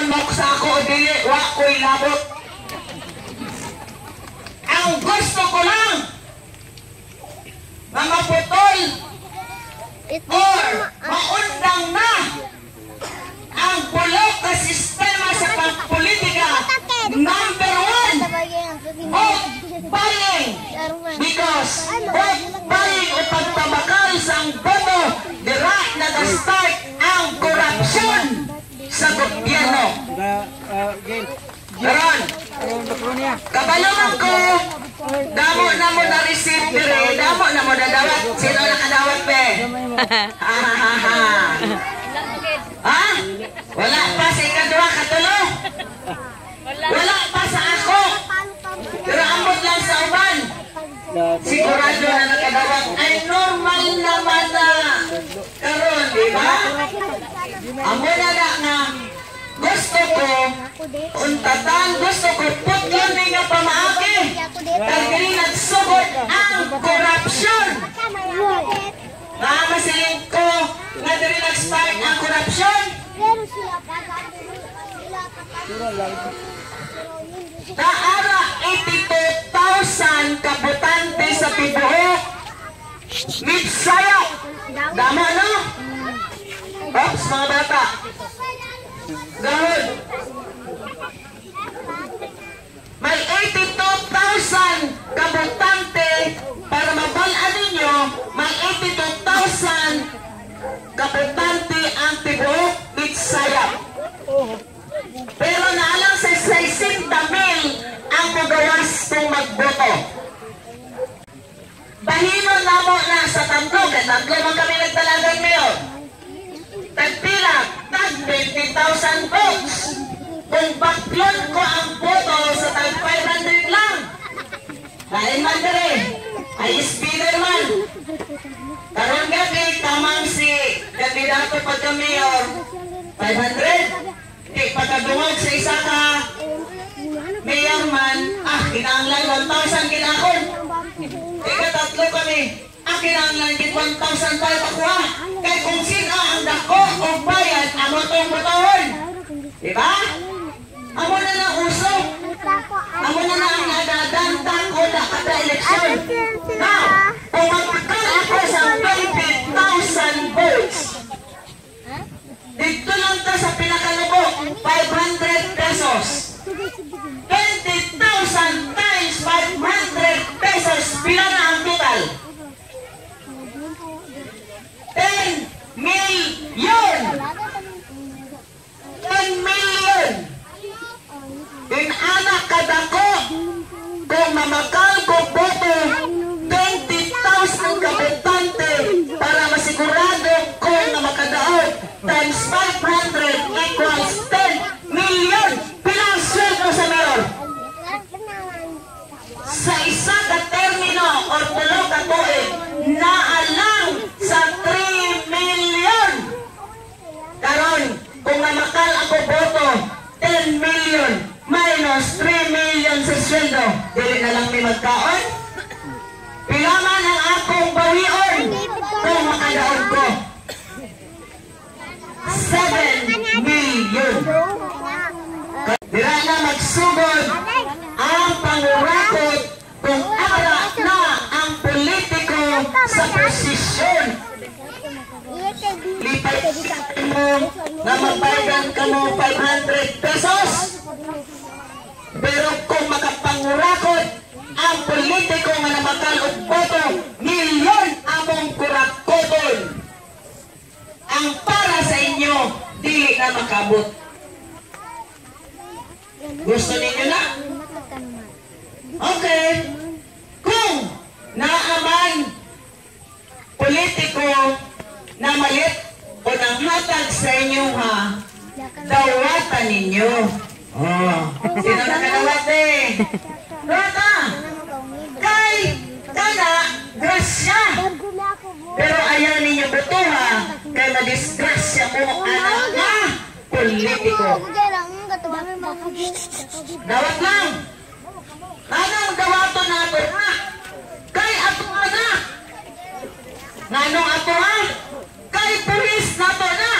Ingon mo sa ako o dili, wa ko'y labot. Ang gusto ko lang, mga putol, or maundang na ang bulok na sistema sa pagpolitika number one vote buying because vote buying o pagtabakal sa ang boto dira nag-start ang korupsyon sa gobyerno karon kabalungan ko damo na mo na receive dire damo na mo na dawat sino nakadawat pe ha ha ha ha Ha? Wala pa sa ikadwa, katulo? Wala pa sa ako. Pero ambot lang sa uban. Sigurado na nakadawat. Ay normal naman na. Karon, di ba? Amo na na nga. Gusto ko, untatan, gusto ko putlon ni nga pamaaki. Kaya nagsugod ang korupsyon. Mga masiling ko, nga diri nag-start ang korupsyon. Naara 82,000 kabutante sa Tibuok. Mitsaya. Dama no? Ops, mga bata. Gahon. May 82,000 kabutante para mabalaan ninyo, may 82,000 kabutante ang Tibuok Mitsaya. Pero naalang sa 60 mil ang magawas kung magboto. Bahino na mo na sa tatlo, kaya tatlo man kami nagtalagan ngayon. Tagpila, tag 20,000 votes. Kung baklon ko ang boto sa tag 500 lang. Lain man dire, ay speeder man. Karon gabi, tamang si kandidato pagka-mayor, 500. Di pagkadungog sa isa ka mayor man, ah, kinanglan 1,000 kinakon. Ika tatlo kami, ah, kinanglan kin 1,000 para pakuha. Kaya kung sino ang dako o bayad, amo itong butahon. Diba? Amo na na uso. Amo na na ang nadadanta ko na kada eleksyon. Now, kung magpakal ako sa 20,000 votes, dito lang to sa pinakalubok, 500 pesos. 20,000 Dira na magsugod ang pangurakot kung ara na ang politiko sa posisyon. Lipat mo na magbayagan ka mo 500 pesos. Pero kung makapangurakot ang politiko nga namakal og boto, milyon among kurakoton. Ang para sa inyo, dili na makabot. Gusto ninyo na? Okay. Kung naaman politiko na malit o nang hatag sa inyo ha, dawatan ninyo. Oh, sino nakadawat eh? Rata! Kay, kana, grasya! Pero ayaw ninyo botoha, kay madisgrasya mo anak nga politiko. Dawat lang. Nanong dawato na ato ha? Kay ato na. Nanong ato ha? Kay pulis na ato na.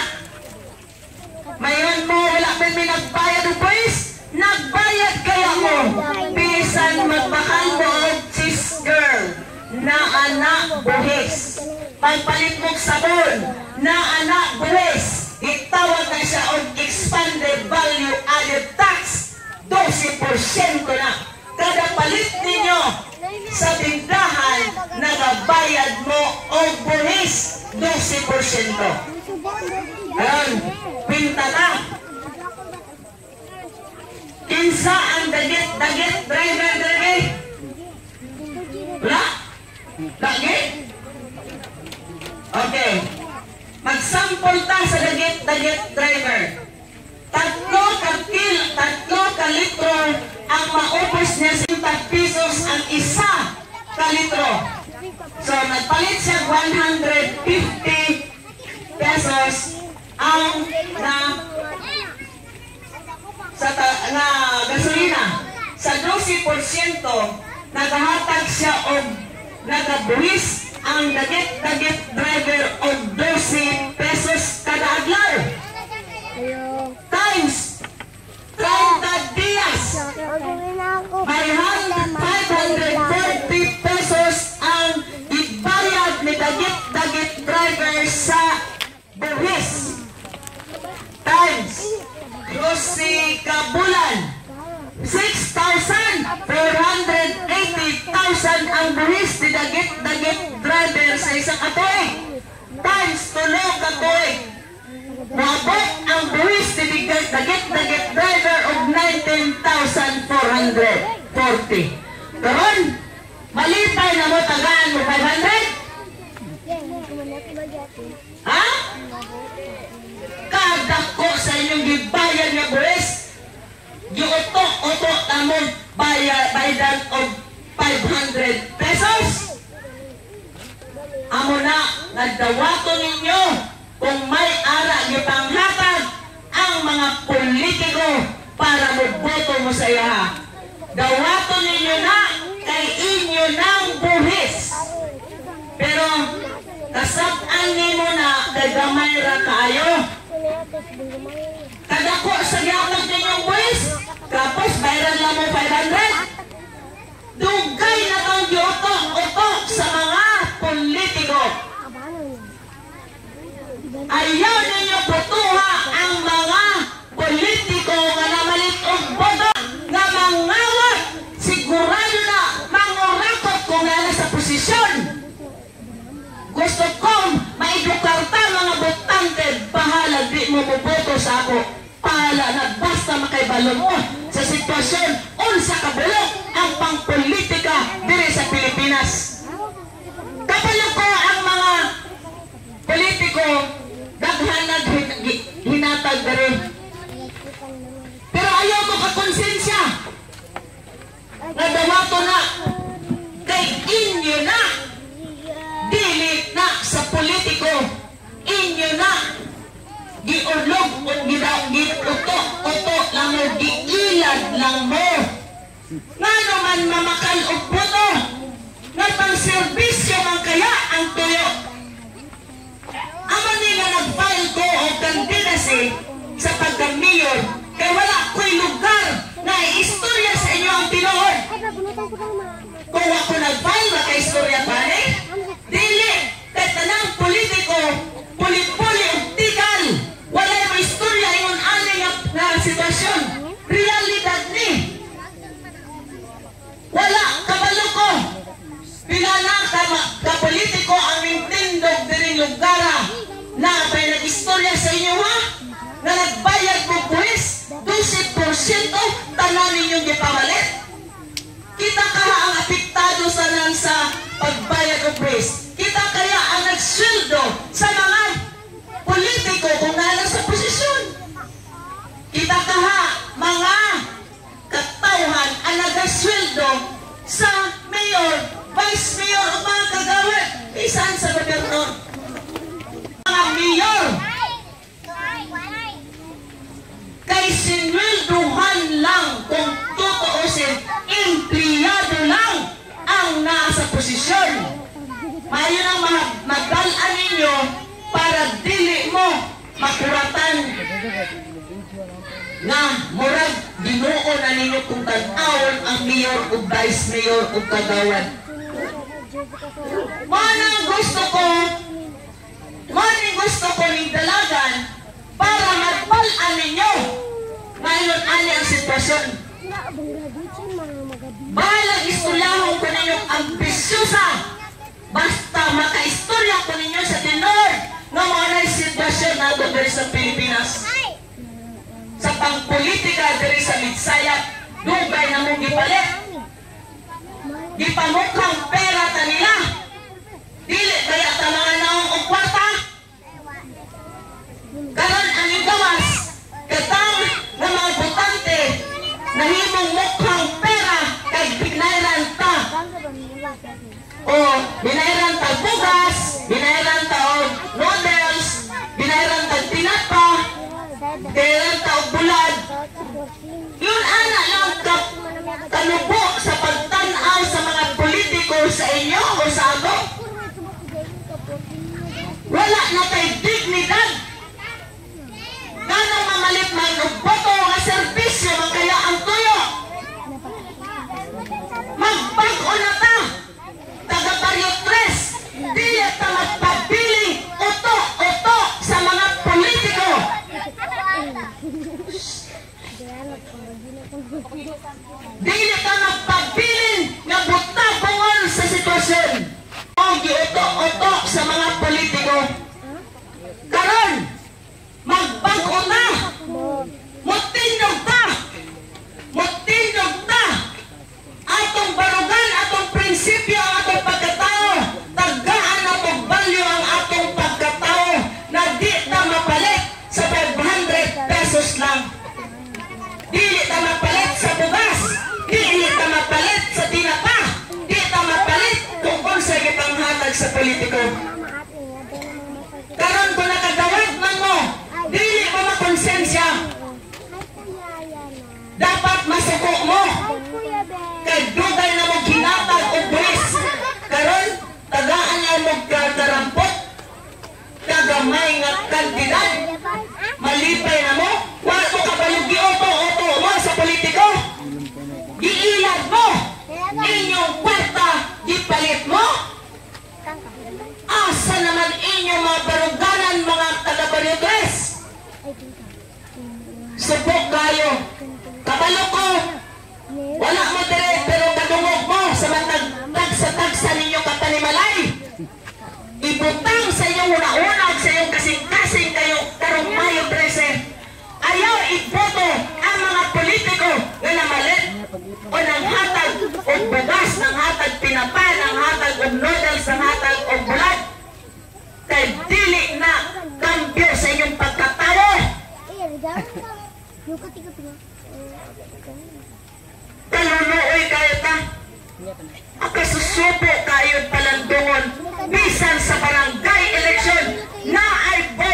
Mayon mo, wala pa may nagbayad o pulis? Nagbayad kaya mo. Bisan magbakan mo og girl na anak buhis. Pagpalit mo sabon na anak buhis itawag na siya og expanded value added tax. 12% na. Kada palit ninyo sa tindahan, nagabayad mo og buhis 12%. Ayan, pinta na. Kinsa ang dagit-dagit driver dagi? Wala? Lagi? Okay. Mag-sample ta sa dagit-dagit driver. Tatlo ka kil, tatlo ka litro ang maubos niya sa 50 pesos ang isa ka litro. So, nagpalit siya 150 pesos ang na sa ta, nga gasolina. Sa 12%, nagahatag siya og nagabuwis ang dagit-dagit driver og 12 pesos kada adlaw. Times 30 dias may 540 pesos ang ibayad ni dagit-dagit driver sa buwis times 12 ka bulan 6,480,000 ang buwis ni dagit-dagit driver sa isang atoy times tulong ka tuig Nabot ang buwis ni Digat Dagit Dagit driver of 19,440. Karon, malipay na mo tagaan mo 500? Ha? Kadako sa inyong gibayan nga buwis. Giutok-utok tamon bayad bayadan og 500 pesos. Amo na, nagdawato ninyo kung may ara niyo panghatag ang mga politiko para magboto mo sa iya. Dawato ninyo na kay inyo ng buhis. Pero kasab-an nimo na kay gamay ra kaayo. Kadako sa gyapon ninyong buhis. Tapos bayaran lang mo 500. Dugay na tong giutok-utok sa mga politiko. Ayaw ninyo putuha ang mga politiko nga namalit og boto nga mangawat sigurado na mangurakot kung nala sa posisyon. Gusto kong bahala di mo muboto sa ako. Pahala na basta makaibalon mo sa sitwasyon unsa kabulok ang pangpolitika diri sa Pilipinas. Kapalo ko ang mga politiko daghan nag hinatag diri. Pero ayaw mo ka konsensya. Nadawato na kay inyo na dili na sa politiko inyo na giulog o giuto uto lang mo giilad lang mo nga naman mamakal og boto nga pang serbisyo man kaya ang tuyo Amo ni nga nag-file ko o candidacy sa pagka-mayor kay wala ko'y lugar na istorya sa inyo ang tinuod. Kung ako nag-file, maka istorya pa ni? Dili! Kay tanang politiko, Wala, kabalo ko. Pila na ka, ka politiko ang nintindog diring lugara na may nag-istorya sa inyo ha? Na nagbayad mo buwis, 12% tanan ninyong gipawalit. Kita kaya ang apektado sa nang sa pagbayad o buwis. Kita kaya ang nagsweldo sa mga politiko kung nala sa posisyon. Kita kaha mga katauhan ang nagasweldo sa mayor, vice mayor o mga kagawad. Isaan sa gobyerno? Mga mayor, kay sinwelduhan lang kung tutuusin, empleyado lang ang nasa posisyon. Mayon ang mga magalaan ninyo para dili mo makuratan nga murag ginuo na ninyo kung tag-awon ang mayor o vice mayor o kagawad. Mana gusto ko, mana gusto ko ni dalagan para magpalaan ninyo. Ngayon, ani ang sitwasyon. Balang istoryahon ko ninyong ambisyosa. Basta makaistorya ko ninyo sa tenor ng mga na sitwasyon diri sa Pilipinas. Sa pangpolitika diri sa Midsayap, dugay na mong gipalit. Gipamukhang pera ta nila. Dili kaya ta mga naong og kwarta. Karon ang igawas, katang nga mga botante, nahimong mukhang pera kay binayran ta. O, binayran ta bugas, binayran ta og binayran ta og bulad. Yun ana lang ka kanubo sa pagtanaw sa mga politiko sa inyo o sa ako. Wala na kay dignidad. Ganang mamalit man og boto nga serbisyo man kaya ang tuyo. Magbago na ta. Taga Barrio 3. Dili ta magpabiling uto-uto sa mga politiko. Dili ka magpabilin nga butabungon sa sitwasyon. O giuto-uto sa mga politiko. Sa politiko. Karon ko nakagawad man mo. Dili ko makonsensya. Dapat masuko mo. Kay dugay na mo ginatag o buwis. Karon, tagaan niya mo kakarampot. Kagamay nga kantidad. Malipay Subok kayo. Kabalo ko. Wala mo dire, pero kadungog mo sa matag tagsa-tagsa ninyo katanimalay. Ibutang sa inyong una-unag sa inyong kasing-kasing kayo karong Mayo 13. Ayaw iboto ang mga politiko na namalit o nang hatag o bugas, nang hatag pinapa, nang hatag o noodles, nang hatag o bulat. Kay dili na kambyo sa inyong pagkatao. Kalunuoy kayo ta. Akasusubo kayo palandungon. Bisan sa barangay election na ay vote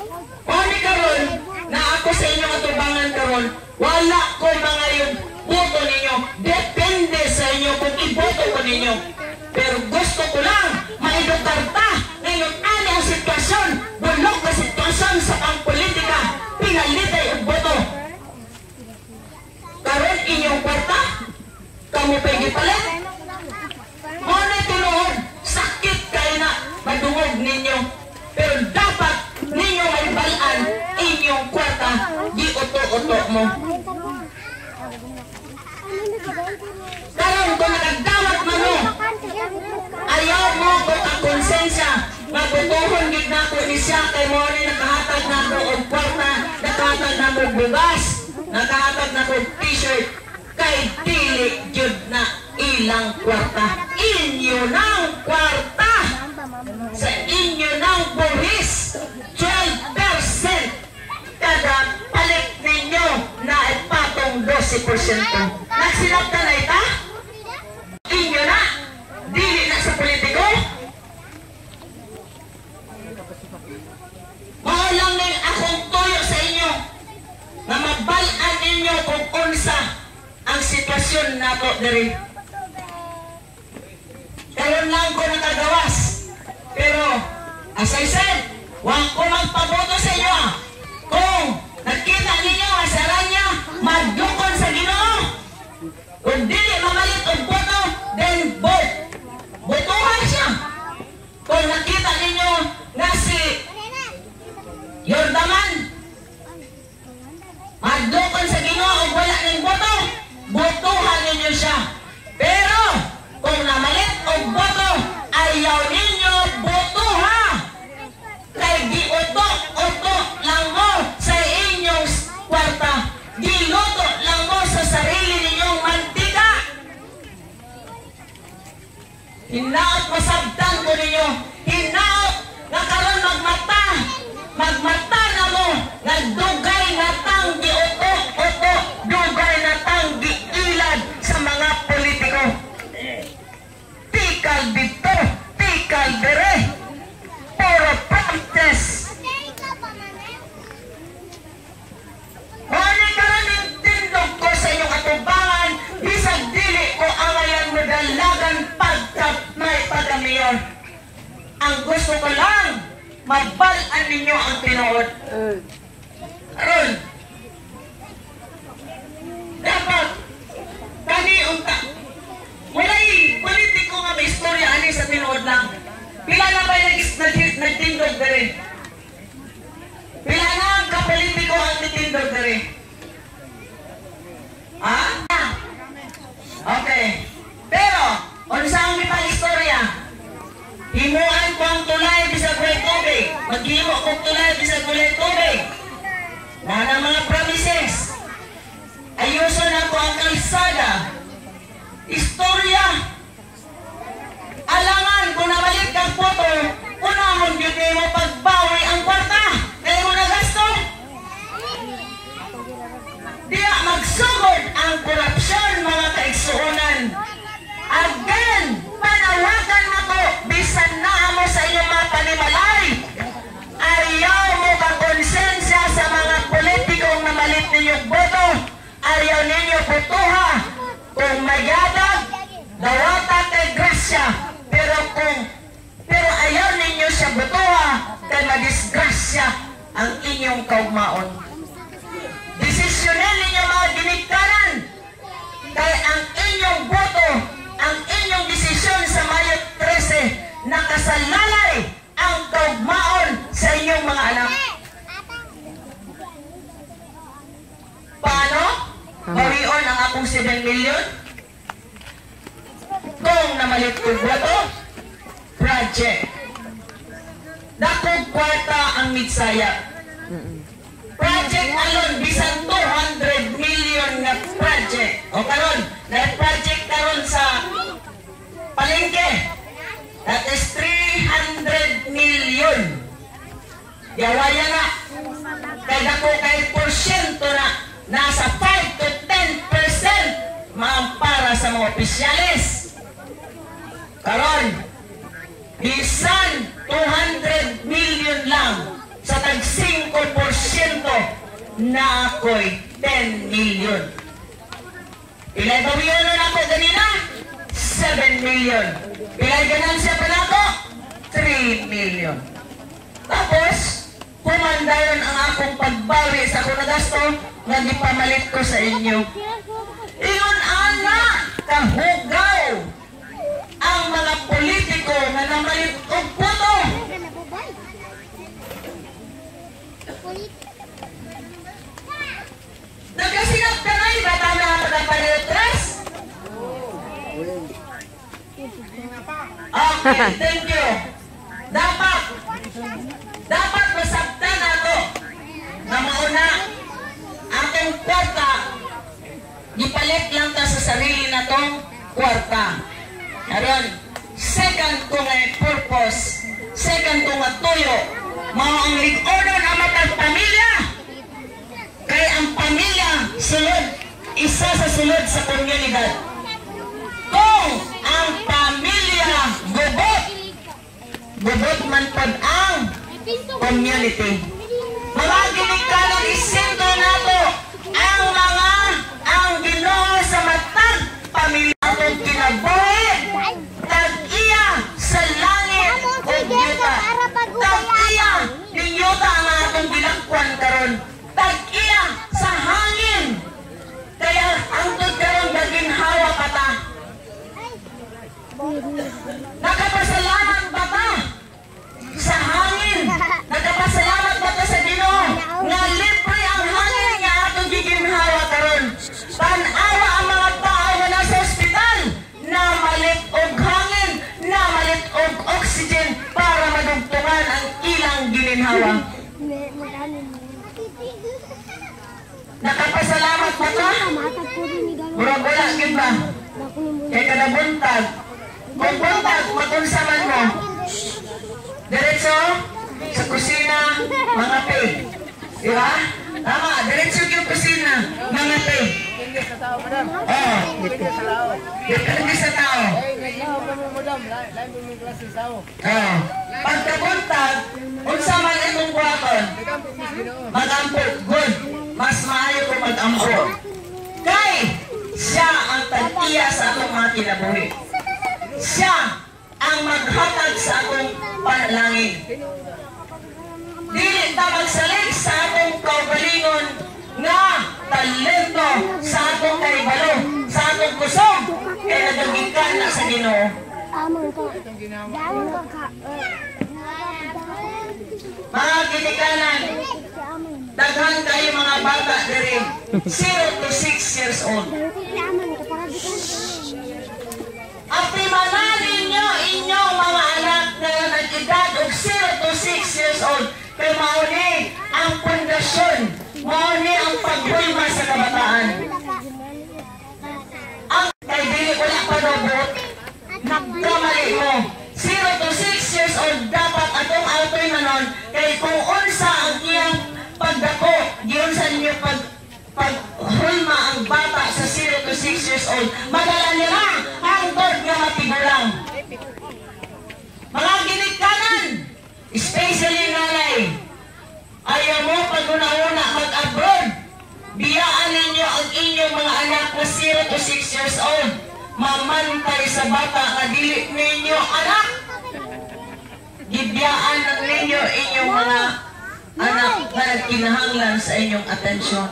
O karon, na ako sa inyong atubangan karon, wala ko mga yung boto ninyo. Depende sa inyo kung iboto ko ninyo. Pero gusto ko lang, mailukarta. Ngayon, ano ang sitwasyon? Bulok na sitwasyon sa pangpolitika. Pinalitay ang boto. Karon inyong kwarta, kamu pa'y gipalit. Muna tinuod, sakit kayo na madungog ninyo. Pero dapat ninyo inyong kwarta, di uto-uto mo. Karon kung nagdawat man mo, ayaw mo kung ang konsensya, nga butuhon gid nako ni siya kay mo ni nakahatag nako og kwarta, nakahatag nako og bugas, nakahatag nako og t-shirt kay dili jud na ilang kwarta. Inyo nang kwarta sa Nagsilap na ayaw ninyo botoha. Kay giuto-uto lang mo sa inyong kwarta. Giluto lang mo sa sarili ninyong mantika. Hinaot masabtan ko ninyo. Hinaot nga karon magmata. Magmata na mo. Nga Dire. Puro practice. Mani karon yung tindog ko sa inyong atubangan, bisag dili ko angayan mo dalagan pagka may pagkamiyon. Ang gusto ko lang, mabalaan ninyo ang tinuod. Karon, dapat kani unta. Walay politiko nga may istorya ani sa tinuod lang. Pila na ba nag nagtindog dere? Pila na ang kapolitiko ang nagtindog dere? Ha? Okay. Pero, unsa ang ipang istorya? Himuan ko ang tulay bisag walay tubig. Maghimo kong tulay bisag walay tubig. Na na mga promises. Ayuson ako ang kalsada. Istorya. Alangan kung nabalik kang photo, unahon yun mo pagbawi ang kwarta. Kaya mo na gasto. Diya magsugod ang korupsyon mga kaigsuunan. Again, panawagan mo ko, bisan na mo sa inyong mga panimalay. Ayaw mo konsensya sa mga politikong namalit ninyong boto. Ayaw ninyo botoha. Kung mayadag, dawata kay botoha, kay madisgrasya ang inyong kaugmaon. Desisyonin ninyo mga ginikanan. Kaya ang inyong boto, ang inyong desisyon sa Mayo 13, nakasalalay ang kaugmaon sa inyong mga anak. Paano? Marion ang akong 7 million? Kung namalit ko boto, project. Dakog kwarta ang midsaya. Project alone, bisan 200 million na project. O karon, na project karon sa palengke. That is 300 million. Yawaya na. Kaya dako kay porsyento na nasa 5 to 10% maampara sa mga opisyalis. Karon, bisan na ako'y 10 million. Ilay bawiyon na ako ganina? 7 million. Ilay ganansya pa na ako? 3 million. Tapos, pumandayon ang akong pagbawi sa akong nagasto nga gipamalit ko sa inyo. Iyon ana, kahugaw ang mga politiko nga namalit og boto. Nagasinap ka na iba tama ang pagpapalitres? Okay, thank you. Dapat Dapat masabtan nato na mauna atong kwarta gipalit lang ta sa sarili na tong kwarta. Aron, second ko nga purpose, second ko nga tuyo, mao ang likonon ang matag pamilya. Kay ang pamilya sulod, isa sa sulod sa komunidad. Kung ang pamilya gubot, gubot man pod ang community. Mga ginikanan isento nato ang mga ang ginoo sa matag pamilya atong kinabuhi. Tag-iya sa langit o yuta. Tag-iya ang atong ginakwan karon. Sa hangin. Kaya ang karon naginhawa pa ta. Nakapasalamat ba ta? sa hangin. Nagpapasalamat ba ta sa Ginoo nga libre ang hangin nga atong giginhawa karon. Tan-awa ang mga tao nga nasa ospital na malit og hangin, na malit og oxygen para madugtungan ang ilang gininhawa. Nakapasalamat ba ta? Murag wala gid ba? Kay kada buntag. Kung buntag matunsaman mo, Diretso sa kusina, mga pe. Di? Tama, diretso yung kusina, mga pe. English sa tao, madam. Oh, English sa tao. depende sa tao. Ay, naglaho pa mo, madam. Lain mo yung klase sa tao. Oh, pagkabuntag, unsa man imong buhaton, mag-ampot, good. Mas maayo kung mag-ampot. Kay, siya ang tag-iya sa atong mga kinabuhi. Siya ang maghatag sa atong panalangin. Dili ta magsalig sa atong kaugalingon nga sa kaibalo, sa atong kusog, kay nagagikan na sa Ginoo. Mga ginikanan, daghan kayo mga bata diri 0 to 6 years old. At timanan ninyo inyong mga anak na nag-edad og 0 to 6 years old kay mauni ang pundasyon, mauni ang paghulma sa kabataan. Ang kay dili wala pa robot, nagkamali mo. 0 to 6 years old dapat atong autoy manon kay kung unsa ang iyang pagdako, giyon sa inyo pag paghulma ang bata sa 0 to 6 years old, madala nila hangtod nga matigulang. Mga ginikanan, especially nanay, ayaw mo pag una-una mag-abroad, biyaan ninyo ang inyong mga anak na 0 to 6 years old, mamantay sa bata nga dili ninyo anak. Gibiyaan ng ninyo inyong mga anak na nagkinahanglan sa inyong atensyon.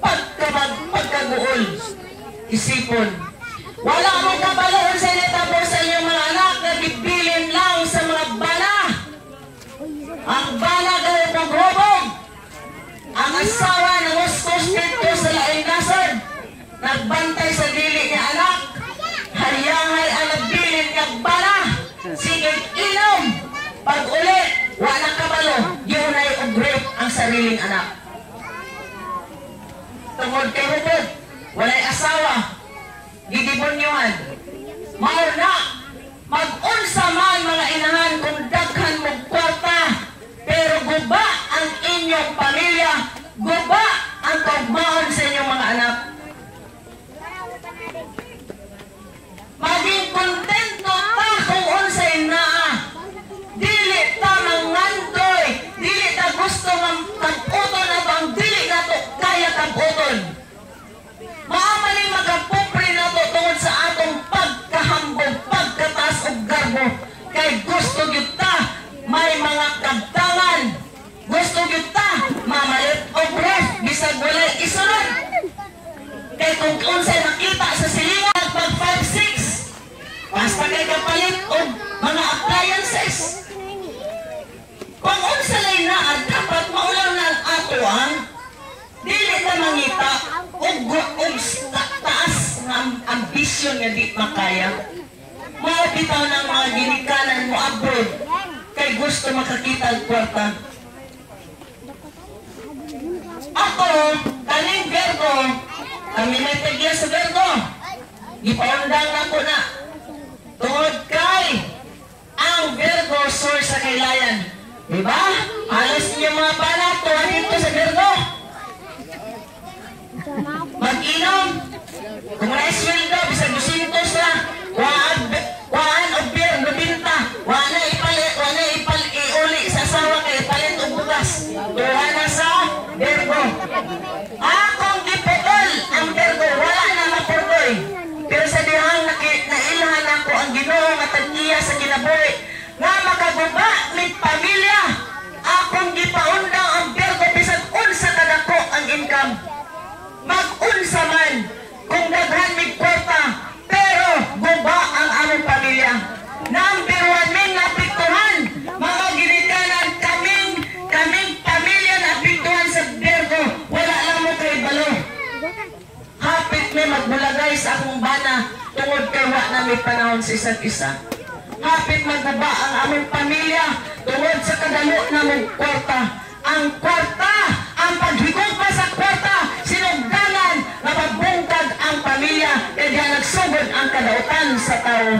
Pagkabag pagkaguol isipon. Wala mo kabaloon sa initabo sa inyong mga anak na bibilin lang sa mga bala ang bala gawin ng robog ang asawa ng dito sa laing nasod nagbantay sa dili niya anak. Hayangay ang nagbilin niya bala sige inom. Pag uli wala kabalo yun ay ugrip ang sariling anak. Tungod kay hubog, walay asawa, gigibonyohan. Kung unsay nakita sa silingan pag 5-6, basta kay kapalit og mga appliances. Kung unsa lay naa, dapat maulang ng atuan, dili na mangita, ta- taas ang ambisyon nga di makaya. Mga bitaw ng mga ginikanan mo abroad, kay gusto makakita ang kwarta. Ako, kaning Virgo, kami may tigya sa Virgo. Gipaundang ako na. Tungod kay ang Virgo source sa kailayan. Diba? Alas niyo mga bala, tuwa dito sa Virgo. Mag-inom. Kung na sweldo, bisag 200 na. Waan, waan o beer, nabinta. Waan na ipalit, waan na ipal, iuli sa asawa kay ipalit o bugas. Tuwa na sa Virgo. Giputol Virgo, wala na mapurdoy. Pero sa dihang nailhan ako ang ginoo nga tag-iya sa kinabuhi nga makaguba mit pamilya. Akong gipaundang ang Virgo bisag unsa kadako ang income mag-unsa magbulagay sa akong bana tungod kay wa na may panahon sa isa't isa. Hapit magguba ang among pamilya tungod sa kadalo na mong kwarta? Ang kwarta ang paghigugma sa kwarta sinugdanan na magbungkag ang pamilya kaya diyan nagsugod ang kadautan sa tao.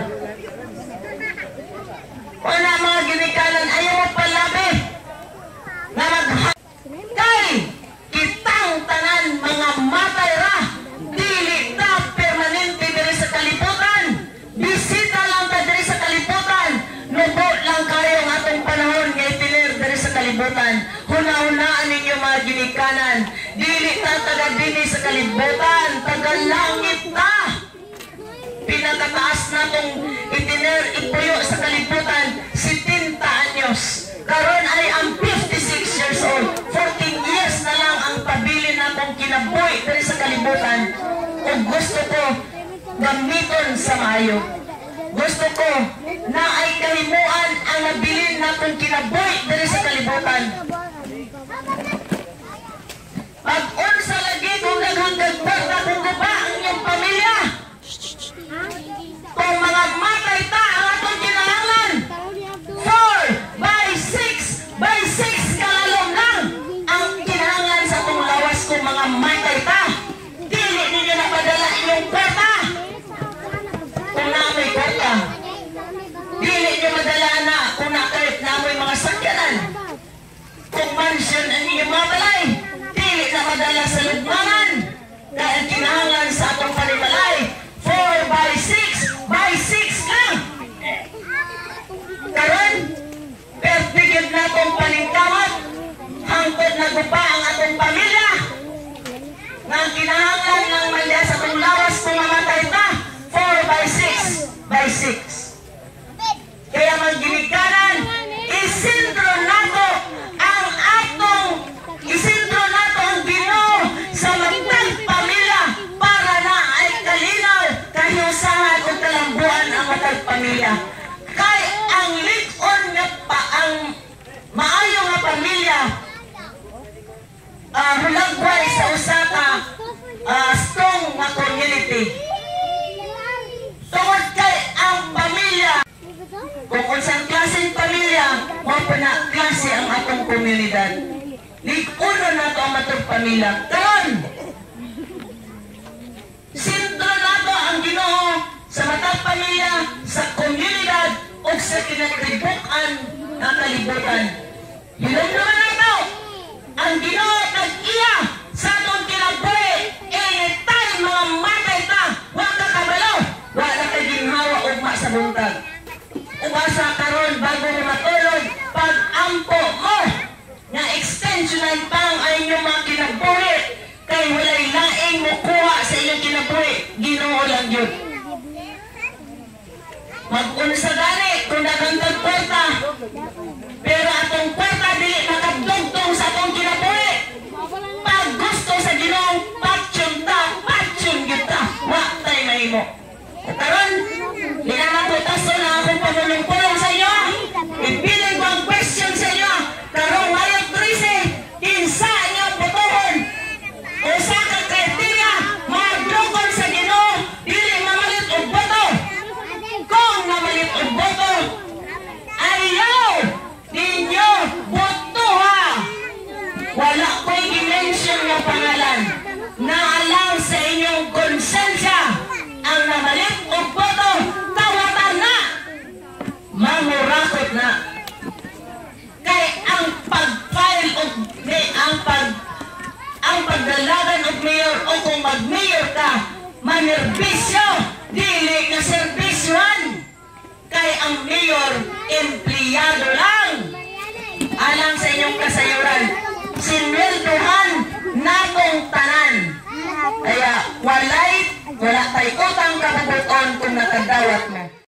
Wala mga ginikanan ayaw mo palabi na magha kay kitang tanan mga matay ra dili mga ginikanan. Dili ta taga dini sa kalibutan taga langit ta pinakataas natong itiner ipuyo sa kalibutan 70 anyos. Karon ay ang 56 years old. 14 years na lang ang pabilin natong kinabuhi diri sa kalibutan. Ug gusto ko gamiton sa maayo gusto ko na ay kahimuan ang nabilin natong kinabuhi diri sa kalibutan pag unsa lagi kung naghanggang kwarta kung guba ang iyong pamilya. Kung mga matay ta ang atong kinahanglan. 4 by 6 by 6 kalalom lang ang kinahanglan sa atong lawas kung matay ta. Dili ninyo napadala inyong kwarta kung namoy kwarta dili nyo madala na kung nakait namoy mga sakyanan. Kung mansion ang na gupa ang atong pamilya ang kinahanglan ng malya sa atong lawas kung mamatay ta 4 by 6 by 6 kaya magginikanan isintro nato ang atong isintro nato ang Ginoo sa matag pamilya para na ay kalinaw kahiusahan o kalambuan ang matag pamilya. Kay ang lig-on nga pa ang maayo nga pamilya uh, hulagway sa usa ka ah, strong nga community tungod kay ang pamilya kung unsang klaseng pamilya, mo pa na klase ang atong komunidad. Likuno na ito ang matong pamilya. Karon! Sintro na ito ang ginoo sa matang pamilya, sa komunidad, o sa kinakribukan ng kalibutan. Yun naman na ito! Ang ginoo nag-iya sa atong kinabuhi. Anytime mga matay ta, huwag ka kabalo. Wala ka ginhawa ugma sa buntag. Umasa karon bago mo matulog pag ampo mo. Nga extensionan pang ay inyong mga kinabuhi kay walay laing mo kuha sa inyong kinabuhi ginoo lang yun. Mag-unsa gani kung nagantag kwarta pero atong kwarta dili nakadugtong ginoo patyon ta patyon gyud ta wa tay mahimo karon di na maputaso na akong pagulong-pulong sa inyo